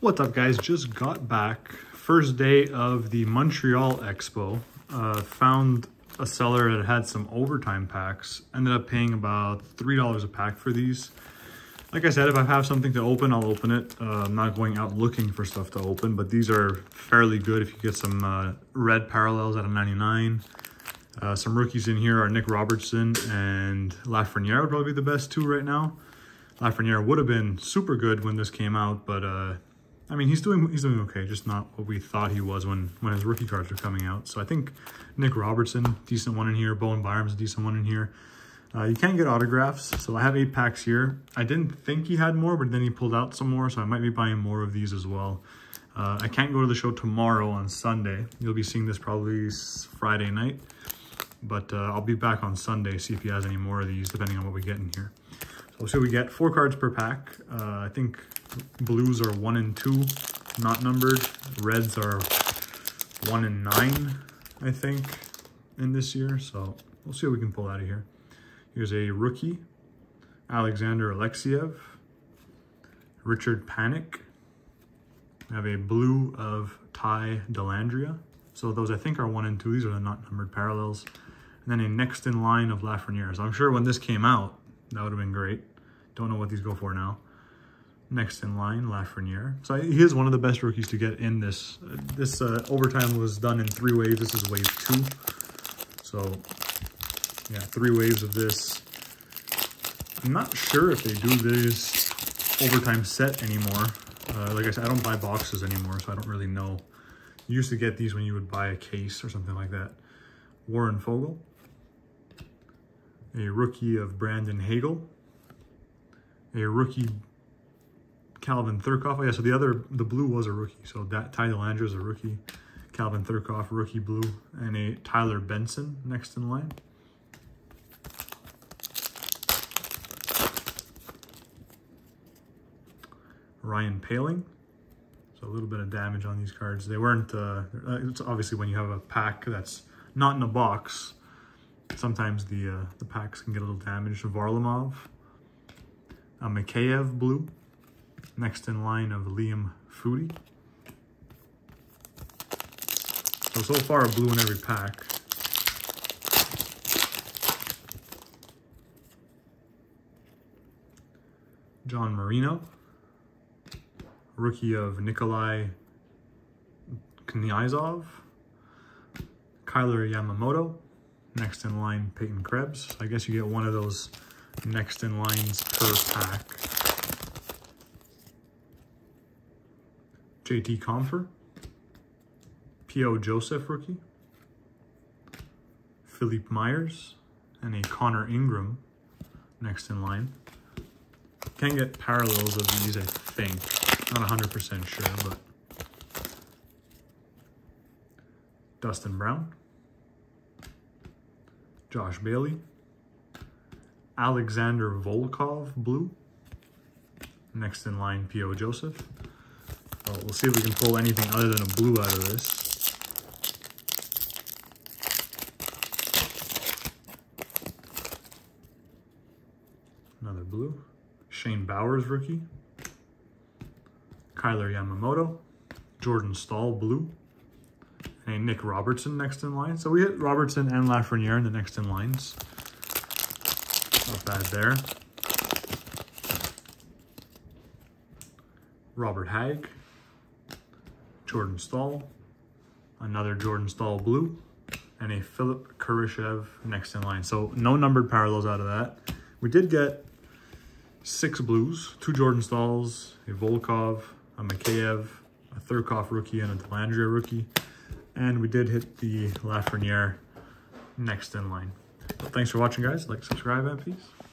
What's up guys? Just got back. First day of the Montreal Expo. Uh, found a seller that had some overtime packs. Ended up paying about $3 a pack for these. Like I said, if I have something to open, I'll open it. Uh, I'm not going out looking for stuff to open, but these are fairly good if you get some uh, red parallels out of 99. Uh, some rookies in here are Nick Robertson and Lafreniere would probably be the best two right now. Lafreniere would have been super good when this came out, but uh, I mean, he's doing he's doing okay, just not what we thought he was when when his rookie cards were coming out. So I think Nick Robertson, decent one in here. Bowen Byram's a decent one in here. Uh, you can't get autographs, so I have eight packs here. I didn't think he had more, but then he pulled out some more, so I might be buying more of these as well. Uh, I can't go to the show tomorrow on Sunday. You'll be seeing this probably Friday night, but uh, I'll be back on Sunday, see if he has any more of these, depending on what we get in here. So we'll see we get. Four cards per pack. Uh, I think Blues are one and two, not numbered. Reds are one and nine, I think, in this year. So we'll see what we can pull out of here. Here's a rookie, Alexander Alexeyev, Richard Panik. I have a blue of Ty Dellandrea. So those I think are one and two. These are the not numbered parallels. And then a next in line of Lafreniere. So I'm sure when this came out, that would have been great. Don't know what these go for now. Next in line, Lafreniere. So he is one of the best rookies to get in this. This uh, overtime was done in three waves. This is wave two. So, yeah, three waves of this. I'm not sure if they do this overtime set anymore. Uh, like I said, I don't buy boxes anymore, so I don't really know. You used to get these when you would buy a case or something like that. Warren Foegele. A rookie of Brandon Hagel. A rookie Calvin Thurkauf. Oh, yeah, so the other, the blue was a rookie. So that Ty Dellandrea is a rookie. Calvin Thurkauf, rookie blue. And a Tyler Benson next in line. Ryan Poehling. So a little bit of damage on these cards. They weren't, uh, it's obviously when you have a pack that's not in a box, sometimes the uh, the packs can get a little damaged. Varlamov, a Mikheyev blue, Next in line of Liam Foudy. So, so far a blue in every pack. John Marino. Rookie of Nikolai Knyzhov. Kailer Yamamoto. Next in line, Peyton Krebs. I guess you get one of those next in lines per pack. JT Compher, P.O. Joseph rookie, Philippe Myers, and a Connor Ingram next in line. Can get parallels of these, I think. Not 100% sure, but Dustin Brown, Josh Bailey, Alexander Volkov blue, next in line P.O. Joseph, well, see if we can pull anything other than a blue out of this. Another blue. Shane Bowers rookie. Kailer Yamamoto. Jordan Staal blue. And Nick Robertson next in line. So we hit Robertson and Lafreniere in the next in lines. Not bad there. Robert Hagg. Jordan Staal, another Jordan Staal blue, and a Philipp Kurashev next in line. So no numbered parallels out of that. We did get six blues, two Jordan Staals, a Volkov, a Mikheyev, a Thurkauf rookie, and a Dellandrea rookie. And we did hit the Lafreniere next in line. thanks for watching, guys. Like, subscribe, and peace.